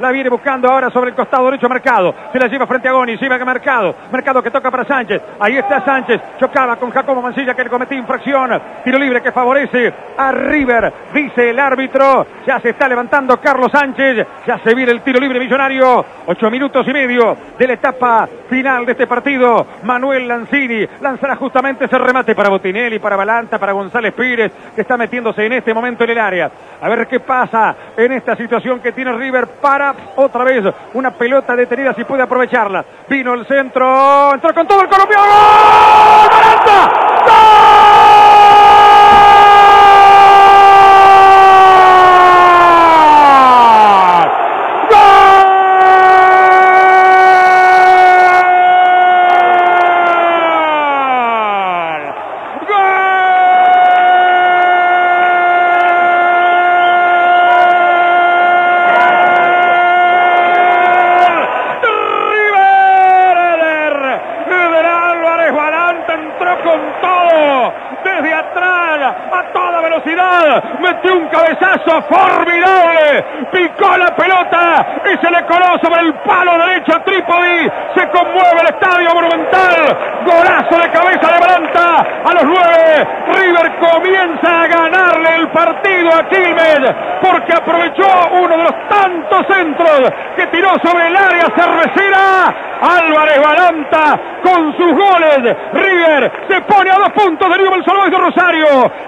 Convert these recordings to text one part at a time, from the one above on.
La viene buscando ahora sobre el costado derecho Mercado. Se la lleva frente a Goni. Se va Mercado. Mercado que toca para Sánchez. Ahí está Sánchez. Chocaba con Jacobo Mancilla que le cometió infracción. Tiro libre que favorece a River. Dice el árbitro. Ya se está levantando Carlos Sánchez. Ya se viene el tiro libre millonario. Ocho minutos y medio de la etapa final de este partido. Manuel Lanzini lanzará justamente ese remate para Botinelli, para Balanta, para González Pires, que está metiéndose en este momento en el área. A ver qué pasa en esta situación que tiene River para otra vez una pelota detenida si puede aprovecharla. Vino el centro, entró con todo el colombiano. Todo, desde atrás, a toda velocidad, metió un cabezazo formidable, picó la pelota y se le coló sobre el palo derecho a Trípodi, se conmueve el estadio monumental, golazo de cabeza de Balanta a los nueve, River comienza a ganarle partido a Quilmes, porque aprovechó uno de los tantos centros que tiró sobre el área cervecera, Álvarez Balanta con sus goles, River se pone a dos puntos de Newell's Old de Rosario.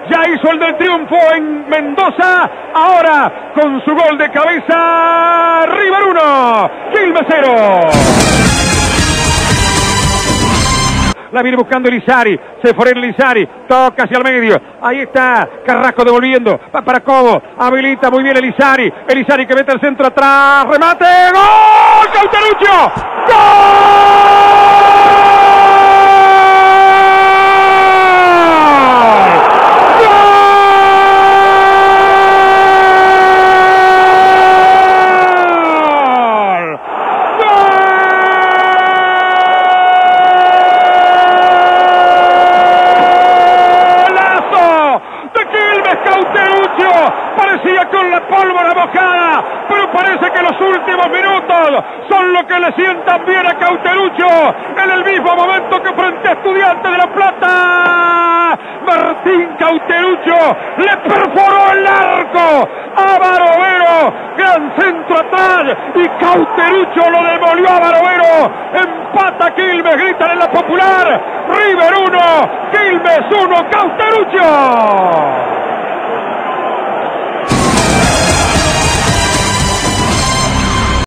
Ya hizo el del triunfo en Mendoza. Ahora con su gol de cabeza, River 1, Quilmes 0. La viene buscando Elizari. Se fue Elizari. Toca hacia el medio. Ahí está. Carrasco devolviendo. Va para Cobo. Habilita muy bien Elizari. Elizari que mete el centro atrás. Remate. ¡Gol! ¡Cauterucho! ¡Gol! Pólvora mojada, pero parece que los últimos minutos son lo que le sientan bien a Cauterucho en el mismo momento que frente a Estudiantes de La Plata. Martín Cauterucho le perforó el arco a Barovero, gran centro atrás y Cauterucho lo demolió a Barovero. Empata Quilmes, gritan en la popular. River 1, Quilmes 1, Cauterucho.